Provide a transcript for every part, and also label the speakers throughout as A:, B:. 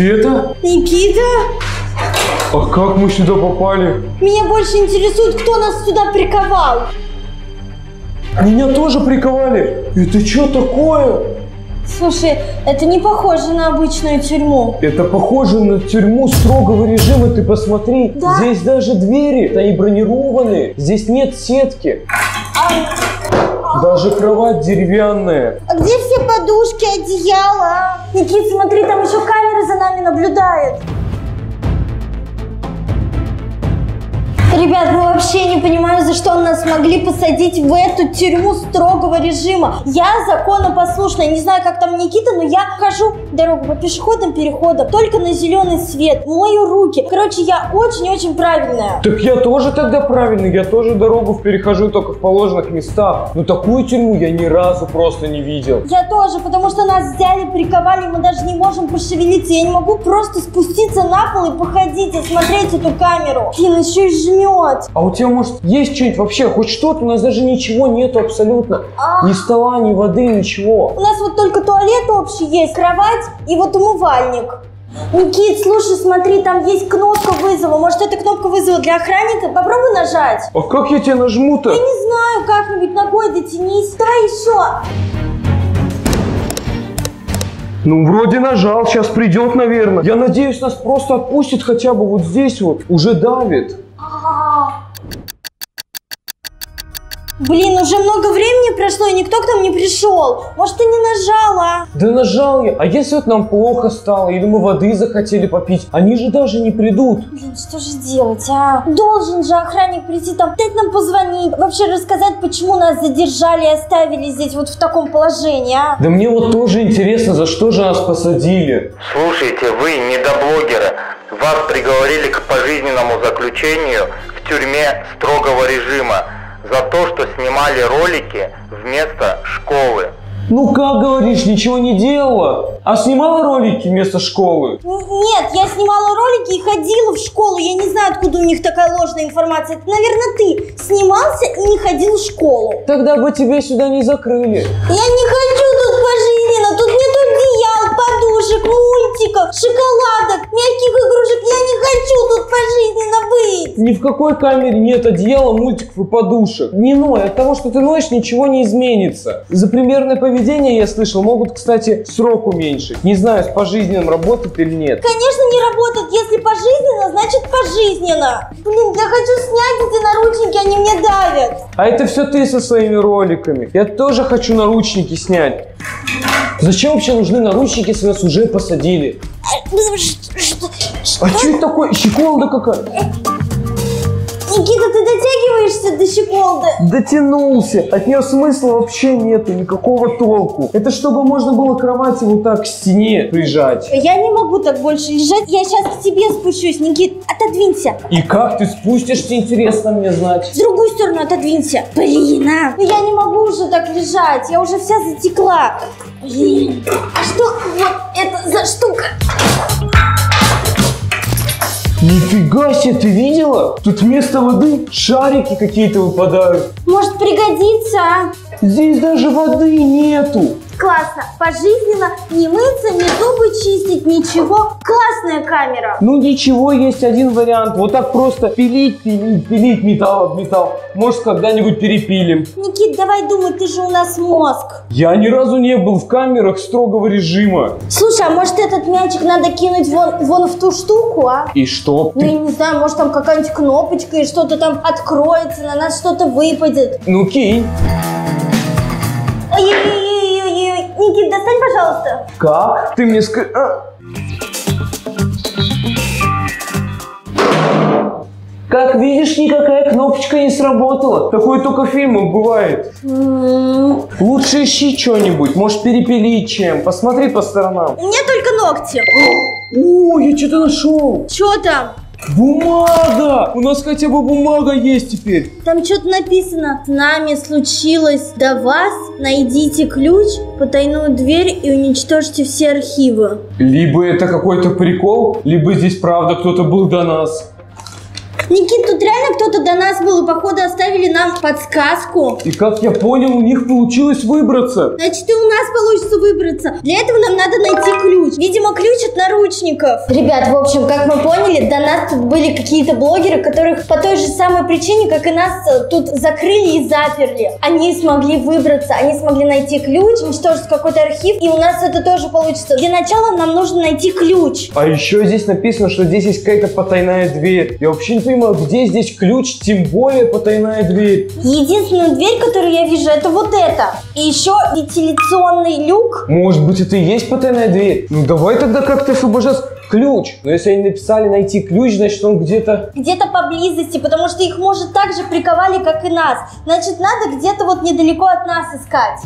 A: Света?
B: Никита?
A: А как мы сюда попали?
B: Меня больше интересует, кто нас сюда приковал.
A: Меня тоже приковали. Это что такое?
B: Слушай, это не похоже на обычную тюрьму.
A: Это похоже на тюрьму строгого режима, ты посмотри.
B: Да.
A: Здесь даже двери, они бронированные. Здесь нет сетки. Даже кровать деревянная.
B: А где все подушки, одеяла? Никит, смотри, там еще камера за нами наблюдает. Ребят, мы вообще не понимаем, за что нас могли посадить в эту тюрьму строгого режима. Я законопослушная, не знаю, как там Никита, но я хожу дорогу по пешеходным переходам только на зеленый свет, мою руки. Короче, я очень-очень правильная.
A: Так я тоже тогда правильный, я тоже дорогу перехожу только в положенных местах. Но такую тюрьму я ни разу просто не видел.
B: Я тоже, потому что нас взяли, приковали, мы даже не можем пошевелиться. Я не могу просто спуститься на пол и походить и смотреть эту камеру. Блин, еще и жмет.
A: А у тебя, может, есть что-нибудь вообще, хоть что-то? У нас даже ничего нету абсолютно.
B: А.
A: Ни стола, ни воды, ничего.
B: У нас вот только туалет общий есть, кровать и вот умывальник. Никит, слушай, смотри, там есть кнопка вызова. Может, это кнопка вызова для охранника? Попробуй нажать.
A: А как я тебя нажму-то?
B: Я не знаю, как-нибудь ногой дотянись. Давай еще.
A: Ну, вроде нажал, сейчас придет, наверное. Я надеюсь, нас просто отпустит хотя бы вот здесь вот. Уже давит.
B: Блин, уже много времени прошло, и никто к нам не пришел. Может, ты не нажала?
A: Да нажал я. А если вот нам плохо стало, или мы воды захотели попить, они же даже не придут.
B: Блин, что же делать, а? Должен же охранник прийти там, дать нам позвонить, вообще рассказать, почему нас задержали и оставили здесь вот в таком положении, а?
A: Да мне вот тоже интересно, за что же нас посадили.
C: Слушайте, вы недоблогеры. Вас приговорили к пожизненному заключению в тюрьме строгого режима за то, что снимали ролики вместо школы.
A: Ну как говоришь, ничего не делала? А снимала ролики вместо школы?
B: Н- Нет, я снимала ролики и ходила в школу. Я не знаю, откуда у них такая ложная информация. Это, наверное, ты снимался и не ходил в школу.
A: Тогда бы тебя сюда не закрыли.
B: Я не хочу подушек, мультиков, шоколадок, мягких игрушек. Я не хочу тут пожизненно быть.
A: Ни в какой камере нет одеяла, мультиков и подушек. Не ной, от того, что ты ноешь, ничего не изменится. За примерное поведение, я слышал, могут, кстати, срок уменьшить. Не знаю, с пожизненным работать или нет.
B: Конечно, не работает. Если пожизненно, значит пожизненно. Блин, я хочу снять эти наручники, они мне давят.
A: А это все ты со своими роликами. Я тоже хочу наручники снять. Зачем вообще нужны наручники, если нас уже посадили?
B: А, ну, что- что?
A: А что это такое? Щеколда какая?
B: Никита, ты дотягиваешься до щеколды?
A: Дотянулся. От нее смысла вообще нету, никакого толку. Это чтобы можно было кровати вот так к стене прижать.
B: Я не могу так больше лежать. Я сейчас к тебе спущусь, Никит. Отодвинься.
A: И как ты спустишься, интересно мне знать.
B: В другую сторону отодвинься. Блин, а. Ну, Я не могу уже так лежать. Я уже вся затекла. Блин. А что вот это за штука?
A: Нифига себе, ты видела? Тут вместо воды шарики какие-то выпадают.
B: Может пригодится, а?
A: Здесь даже воды нету.
B: Классно. Пожизненно не мыться, не зубы чистить, ничего. Классная камера.
A: Ну ничего, есть один вариант. Вот так просто пилить, пилить, пилить металл об металл. Может, когда-нибудь перепилим.
B: Никит, давай думай, ты же у нас мозг.
A: Я ни разу не был в камерах строгого режима.
B: Слушай, а может этот мячик надо кинуть вон, вон в ту штуку, а?
A: И что?
B: Ну, я не знаю, может там какая-нибудь кнопочка и что-то там откроется, на нас что-то выпадет.
A: Ну кинь.
B: Ой-ой-ой-ой-ой. Никит, достань, пожалуйста.
A: Как? Ты мне скажи... Как видишь, никакая кнопочка не сработала. Такое только в фильмах бывает. Лучше ищи что-нибудь, может перепилить чем. Посмотри по сторонам.
B: У меня только ногти.
A: О, я что-то нашел.
B: Что там?
A: Бумага! У нас хотя бы бумага есть теперь.
B: Там что-то написано. С нами случилось до вас. Найдите ключ, потайную дверь и уничтожьте все архивы.
A: Либо это какой-то прикол, либо здесь правда кто-то был до нас.
B: Никит, тут реально кто-то до нас был и походу оставили нам подсказку.
A: И как я понял, у них получилось выбраться.
B: Значит, и у нас получится выбраться. Для этого нам надо найти ключ. Видимо, ключ от наручников. Ребят, в общем, как мы поняли, до нас тут были какие-то блогеры, которых по той же самой причине, как и нас, э, тут закрыли и заперли. Они смогли выбраться, они смогли найти ключ, уничтожить какой-то архив, и у нас это тоже получится. Для начала нам нужно найти ключ.
A: А еще здесь написано, что здесь есть какая-то потайная дверь. Я вообще не понимаю, где здесь ключ, тем более потайная дверь.
B: Единственная дверь, которую я вижу, это вот эта. И еще вентиляционный люк.
A: Может быть, это и есть потайная дверь? Ну давай тогда как-то освобождаться. Ключ. Но если они написали найти ключ, значит он где-то...
B: где-то поблизости, потому что их, может, так же приковали, как и нас. Значит, надо где-то вот недалеко от нас искать.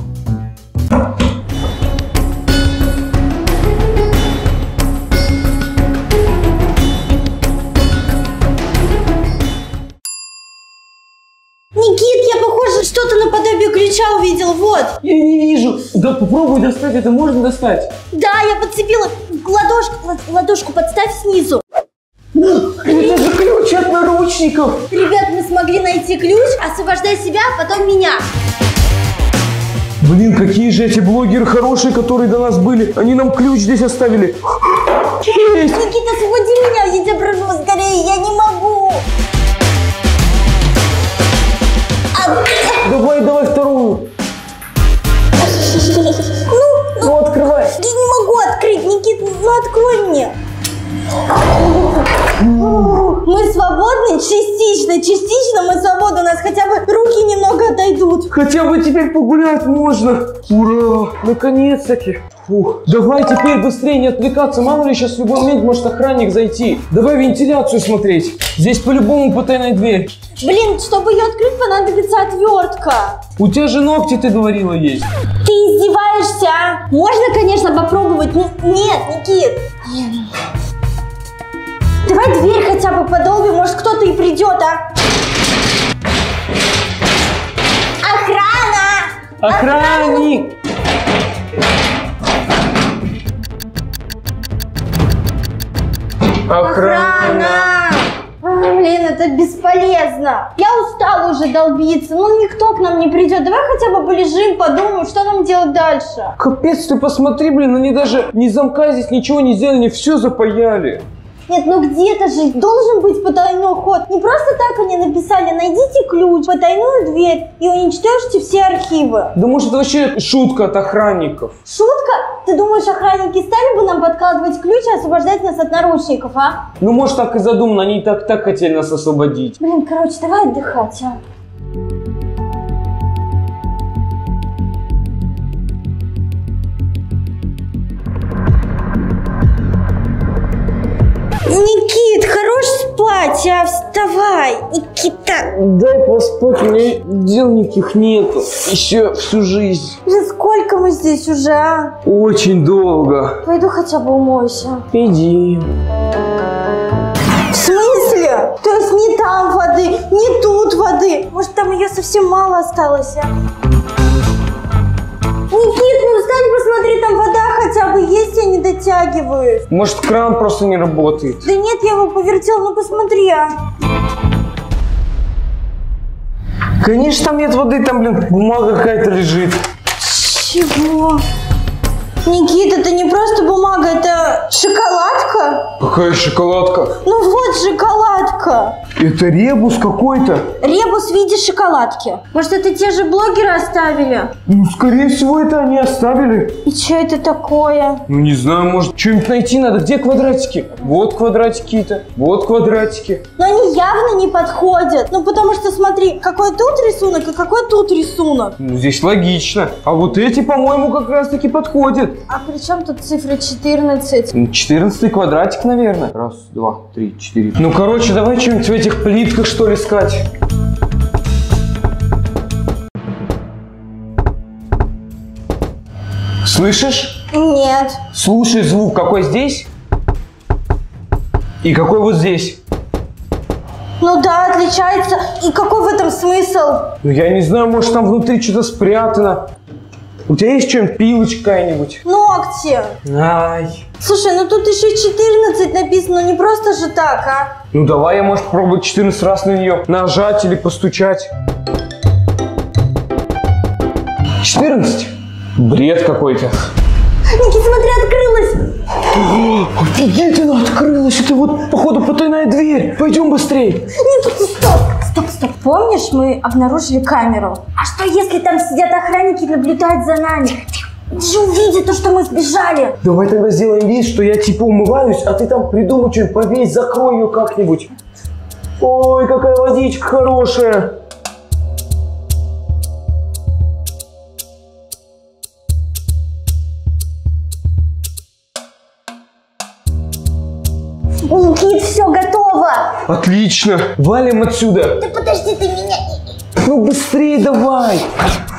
B: Что-то наподобие ключа увидел, вот.
A: Я не вижу. Да попробуй достать, это можно достать.
B: Да, я подцепила ладошку, лад- ладошку подставь снизу.
A: Это же ключ от наручников.
B: Ребят, мы смогли найти ключ, освобождай себя, а потом меня.
A: Блин, какие же эти блогеры хорошие, которые до нас были. Они нам ключ здесь оставили. Есть.
B: Никита, освободи меня, я тебя прошу, скорее, я не могу. А,
A: Давай, давай вторую.
B: Ну,
A: Ну, открывай.
B: я не могу открыть, Никит, ну открой мне. Мы свободны частично, частично мы свободны, у нас хотя бы руки немного отойдут.
A: Хотя бы теперь погулять можно. Ура! Наконец-таки. Фух. Давай теперь быстрее не отвлекаться. Мало ли сейчас в любой момент может охранник зайти. Давай вентиляцию смотреть. Здесь по-любому потайная дверь.
B: Блин, чтобы ее открыть, понадобится отвертка.
A: У тебя же ногти, ты говорила, есть.
B: Ты издеваешься? а? Можно, конечно, попробовать. но нет, Никит. Давай дверь хотя бы подолбим, может кто-то и придет, а? Охрана!
A: Охранник!
B: Охрана! А, Блин, это бесполезно. Я устала уже долбиться. Ну, никто к нам не придет. Давай хотя бы полежим, подумаем, что нам делать дальше.
A: Капец, ты посмотри, блин, они даже ни замка здесь ничего не сделали, они все запаяли.
B: Нет, ну где-то же должен быть потайной ход. Не просто так они написали, найдите ключ, потайную дверь и уничтожьте все архивы.
A: Да может это вообще шутка от охранников?
B: Шутка? Ты думаешь, охранники стали бы нам подкладывать ключ и освобождать нас от наручников, а?
A: Ну может так и задумано, они и так так хотели нас освободить.
B: Блин, короче, давай отдыхать, а. А вставай. Никита,
A: Дай поспать, у меня дел никаких нету. Еще всю жизнь.
B: уже сколько мы здесь уже, а?
A: Очень долго.
B: Пойду хотя бы умойся.
A: Иди.
B: В смысле? То есть не там воды, не тут воды. Может, там ее совсем мало осталось, а? Никит, ну встань, посмотри, там вода хотя бы есть, я не дотягиваюсь.
A: Может кран просто не работает.
B: Да нет, я его повертела, ну посмотри, а.
A: Конечно там нет воды, там, блин, бумага какая-то лежит.
B: Чего? Никита, это не просто бумага, это шоколадка?
A: Какая шоколадка?
B: Ну вот шоколадка.
A: Это ребус какой-то.
B: Ребус в виде шоколадки. Может, это те же блогеры оставили?
A: Ну, скорее всего, это они оставили.
B: И что это такое?
A: Ну, не знаю, может, что-нибудь найти надо. Где квадратики? Вот квадратики-то. Вот квадратики.
B: Но они явно не подходят. Ну, потому что, смотри, какой тут рисунок и какой тут рисунок.
A: Ну, здесь логично. А вот эти, по-моему, как раз-таки подходят.
B: А при чем тут цифра 14?
A: 14 квадратик, наверное. Раз, два, три, четыре. Ну, короче, давай что-нибудь в этих плитках, что ли, искать. Слышишь?
B: Нет.
A: Слушай звук, какой здесь и какой вот здесь.
B: Ну да, отличается. И какой в этом смысл?
A: Ну, я не знаю, может, там внутри что-то спрятано. У тебя есть что-нибудь, пилочка какая-нибудь?
B: Ногти.
A: Ай.
B: Слушай, ну тут еще 14 написано, не просто же так, а?
A: Ну давай я, может, попробовать 14 раз на нее нажать или постучать. 14? Бред какой-то.
B: Никит, смотри, открылась.
A: Офигеть, она открылась. Это вот, походу, потайная дверь. Пойдем быстрее.
B: Стоп, стоп. Помнишь, мы обнаружили камеру? А что, если там сидят охранники и наблюдают за нами? Ты же увидят то, что мы сбежали.
A: Давай тогда сделаем вид, что я типа умываюсь, а ты там придумай что-нибудь, повесь, закрой ее как-нибудь. Ой, какая водичка хорошая. Отлично. Валим отсюда.
B: Да подожди ты меня.
A: Ну быстрее давай.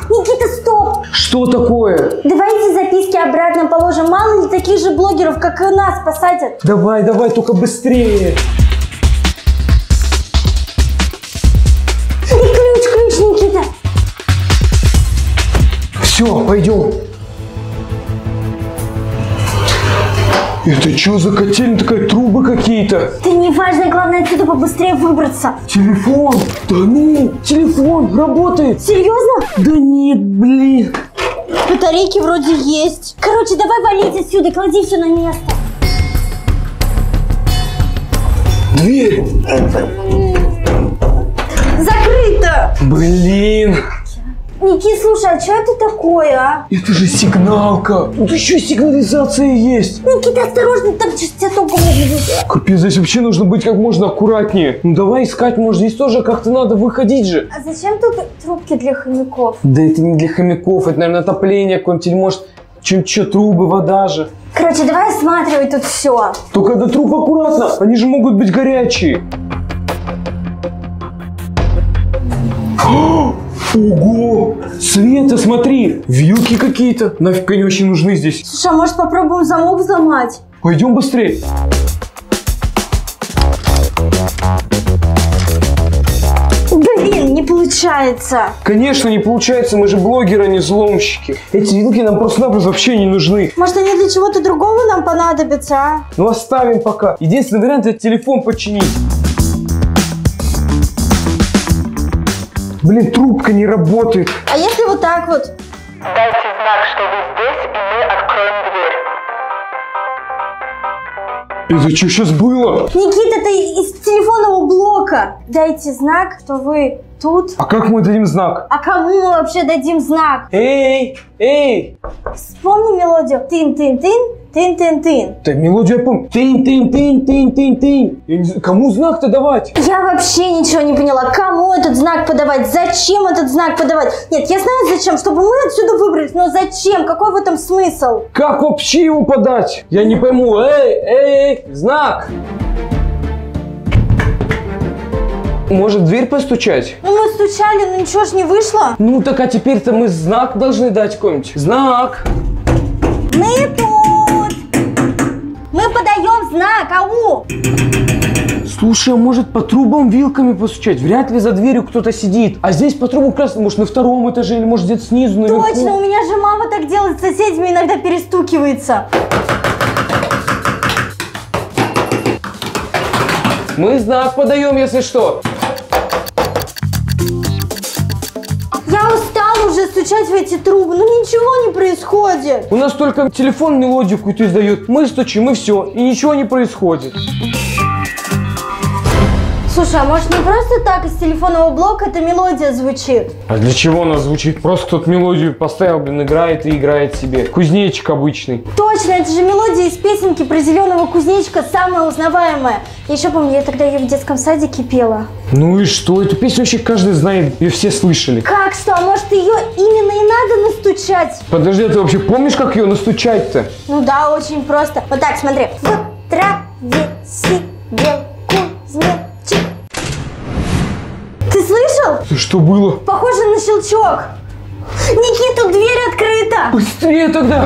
B: Никита, стоп.
A: Что такое?
B: Давайте записки обратно положим. Мало ли таких же блогеров, как и нас, посадят.
A: Давай, давай, только быстрее.
B: И ключ, ключ, Никита.
A: Все, пойдем. Это что за котельня такая, трубы какие-то?
B: Да не важно, главное отсюда побыстрее выбраться.
A: Телефон. Да ну, телефон работает.
B: Серьезно?
A: Да нет, блин.
B: Батарейки вроде есть. Короче, давай валить отсюда, клади все на место.
A: Дверь.
B: Закрыто!
A: Блин.
B: Ники, слушай, а что это такое, а?
A: Это же сигналка. Тут еще сигнализация есть.
B: Никита, осторожно, там сейчас тебя током убьют.
A: Капец, здесь вообще нужно быть как можно аккуратнее. Ну давай искать, может здесь тоже как-то надо выходить же.
B: А зачем тут трубки для хомяков?
A: Да это не для хомяков, это, наверное, отопление какое-нибудь, или может, чем что, трубы, вода же.
B: Короче, давай осматривать тут все.
A: Только до труб аккуратно, они же могут быть горячие. Ого! Света, смотри! Вилки какие-то. Нафиг они очень нужны здесь.
B: Слушай, а может попробуем замок взломать?
A: Пойдем быстрее.
B: Блин, не получается.
A: Конечно, не получается, мы же блогеры, а не взломщики. Эти вилки нам просто-напросто вообще не нужны.
B: Может, они для чего-то другого нам понадобятся, а?
A: Ну оставим пока. Единственный вариант это телефон починить. Блин, трубка не работает.
B: А если вот так вот?
C: Дайте знак, что вы здесь, и мы откроем дверь.
A: Это что сейчас было?
B: Никита, это из телефонного блока. Дайте знак, что вы тут.
A: А как мы дадим знак?
B: А кому мы вообще дадим знак?
A: Эй, эй!
B: Вспомни мелодию. Тын-тын-тын, тын-тын-тын.
A: Да мелодию я помню. Тынь, тынь, тынь. Я не знаю, Кому знак-то давать?
B: Я вообще ничего не поняла. Кому этот знак подавать? Зачем этот знак подавать? Нет, я знаю зачем, чтобы мы отсюда выбрались, но зачем? Какой в этом смысл?
A: Как вообще его подать? Я не пойму. Эй, эй, знак! Может, в дверь постучать?
B: Ну мы стучали, но ничего ж не вышло.
A: Ну так а теперь-то мы знак должны дать какой-нибудь. Знак!
B: Мы тут. Мы подаем знак, ау!
A: Слушай, а может по трубам вилками постучать? Вряд ли за дверью кто-то сидит. А здесь по трубам раз, может, на втором этаже или может где-то снизу, наверху.
B: Точно, у меня же мама так делает с соседями, иногда перестукивается.
A: Мы знак подаем, если что.
B: Стучать в эти трубы, но ничего не происходит.
A: У нас только телефон мелодию какую-то издает. Мы стучим, и все. И ничего не происходит.
B: Слушай, а может не просто так из телефонного блока эта мелодия звучит?
A: А для чего она звучит? Просто кто-то мелодию поставил, блин, играет и играет себе. Кузнечик обычный.
B: Точно, это же мелодия из песенки про зеленого кузнечика, самая узнаваемая. Я еще помню, я тогда ее в детском садике пела.
A: Ну и что? Эту песню вообще каждый знает, ее все слышали.
B: Как что? А может ее именно и надо настучать?
A: Подожди, а ты вообще помнишь, как ее настучать-то?
B: Ну да, очень просто. Вот так, смотри. В траве сидел
A: что было?
B: Похоже на щелчок. Никита, дверь открыта.
A: Быстрее тогда!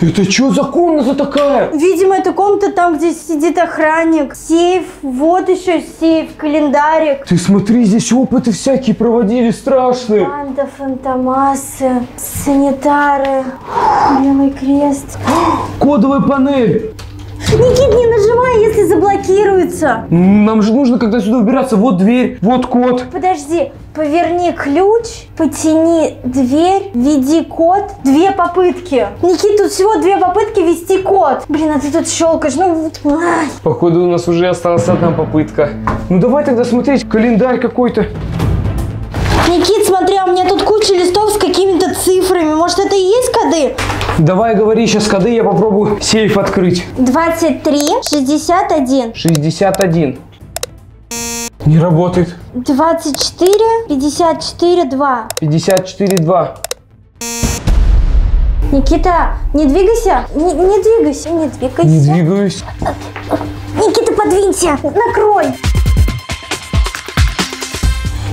A: Это что за комната такая?
B: Видимо, это комната там, где сидит охранник. Сейф, вот еще сейф, календарик.
A: Ты смотри, здесь опыты всякие проводили страшные.
B: Банда, фантомасы, санитары, белый крест.
A: Кодовая панель.
B: Никит, не нажимай, если заблокируется.
A: Нам же нужно когда сюда убираться. Вот дверь, вот код.
B: Подожди, поверни ключ, потяни дверь, введи код. Две попытки. Никит, тут всего две попытки ввести код. Блин, а ты тут щелкаешь. Ну, ай.
A: Походу у нас уже осталась одна попытка. Ну давай тогда смотреть, календарь какой-то.
B: Никит, смотри, а у меня тут куча листов с какими-то цифрами. Может, это и есть коды?
A: Давай говори сейчас коды, я попробую сейф открыть.
B: 23, 61,
A: 61. Не работает.
B: 24, 54, 2.
A: 54, 2.
B: Никита, не двигайся. Не, не двигайся, не двигайся.
A: Не двигаюсь.
B: Никита, подвинься, накрой.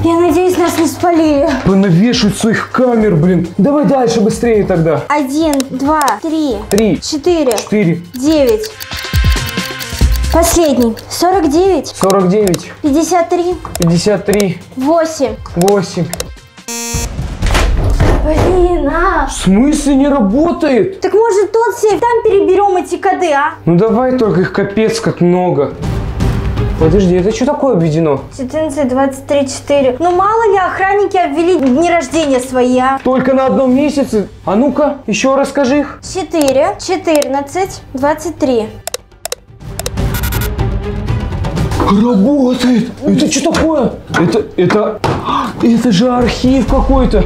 B: Я надеюсь, нас не спалили.
A: Понавешивать своих камер, блин. Давай дальше, быстрее тогда.
B: Один, два, три,
A: Три,
B: четыре,
A: четыре,
B: девять. Последний. Сорок девять,
A: сорок девять,
B: пятьдесят три,
A: пятьдесят три,
B: восемь.
A: восемь.
B: Блин, а.
A: В смысле не работает?
B: Так может тот сейф, там переберем эти коды, а?
A: Ну давай только их капец как много. Подожди, это что такое обведено?
B: 14, 23, 4. Ну мало ли охранники обвели дни рождения свои, а?
A: Только на одном месяце? А ну-ка, еще расскажи их.
B: 4, 14, 23.
A: Работает! Это что такое? Это, это, это же архив какой-то.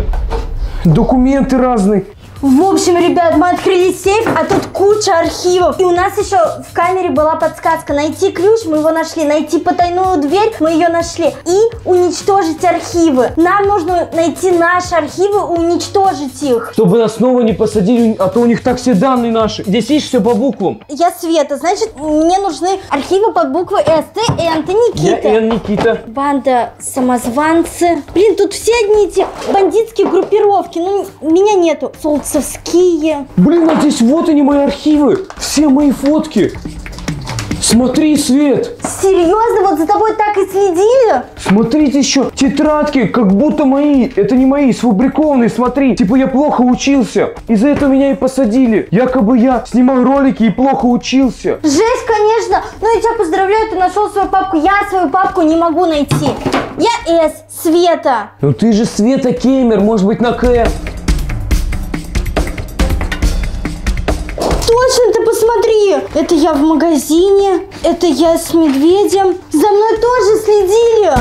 A: Документы разные.
B: В общем, ребят, мы открыли сейф, а тут куча архивов. И у нас еще в камере была подсказка. Найти ключ, мы его нашли. Найти потайную дверь, мы ее нашли. И уничтожить архивы. Нам нужно найти наши архивы уничтожить их.
A: Чтобы нас снова не посадили, а то у них так все данные наши. Здесь видишь все по буквам.
B: Я Света, значит, мне нужны архивы под буквой С. Ты Н, ты
A: Я
B: Никита.
A: Н. Никита.
B: Банда самозванцы. Блин, тут все одни эти бандитские группировки. Ну, меня нету. Солнцевские.
A: Блин, а здесь вот они мои архивы. Все мои фотки. Смотри, Свет.
B: Серьезно, вот за тобой так и следили?
A: Смотрите еще, тетрадки, как будто мои. Это не мои, сфабрикованные, смотри. Типа я плохо учился. Из-за этого меня и посадили. Якобы я снимал ролики и плохо учился.
B: Жесть, конечно. Ну, я тебя поздравляю, ты нашел свою папку. Я свою папку не могу найти. Я С, Света.
A: Ну ты же Света Кемер, может быть на К.
B: Это я в магазине. Это я с медведем. За мной тоже следили.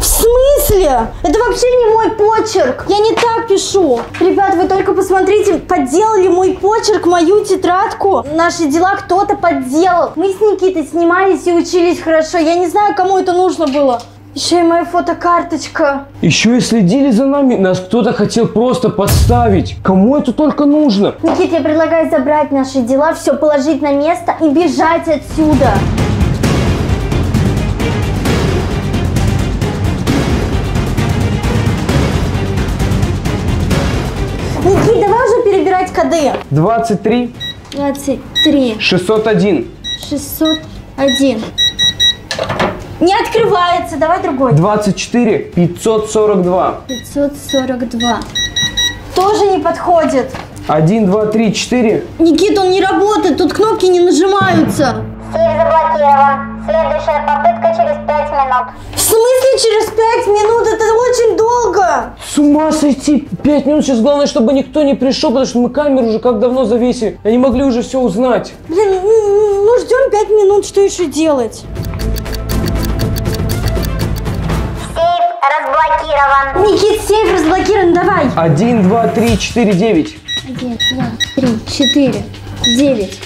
B: В смысле? Это вообще не мой почерк. Я не так пишу. Ребят, вы только посмотрите, подделали мой почерк, мою тетрадку. Наши дела кто-то подделал. Мы с Никитой снимались и учились хорошо. Я не знаю, кому это нужно было. Еще и моя фотокарточка.
A: Еще и следили за нами. Нас кто-то хотел просто подставить. Кому это только нужно?
B: Никит, я предлагаю забрать наши дела, все положить на место и бежать отсюда. Никит, давай уже перебирать коды.
A: 23
B: 23,
A: 601.
B: 601. Не открывается, давай другой.
A: 24 542.
B: 542. Тоже не подходит.
A: 1, 2, 3, 4.
B: Никит, он не работает, тут кнопки не нажимаются.
D: Сейф заблокирован. Следующая попытка через 5 минут.
B: В смысле через 5 минут? Это очень долго.
A: С ума сойти! Пять минут сейчас главное, чтобы никто не пришел, потому что мы камеру уже как давно завесили. Они могли уже все узнать.
B: Блин, ну, ну ждем 5 минут, что еще делать?
D: Разблокирован.
B: Никит, сейф разблокирован, давай.
A: 1, 2, 3, 4, 9.
B: Один, два, три, четыре, девять.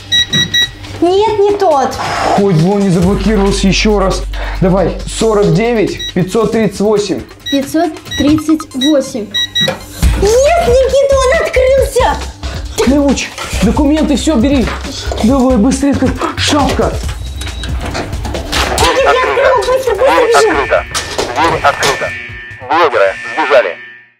B: Нет, не тот.
A: Хоть бы он не заблокировался еще раз. Давай, 49 538.
B: 538. Нет, Никита, он открылся.
A: Ключ, документы, все, бери. Давай, быстрее, как шапка.
C: Дверь открыта. Дверь открыта. Дверь открыта. Блогеры сбежали.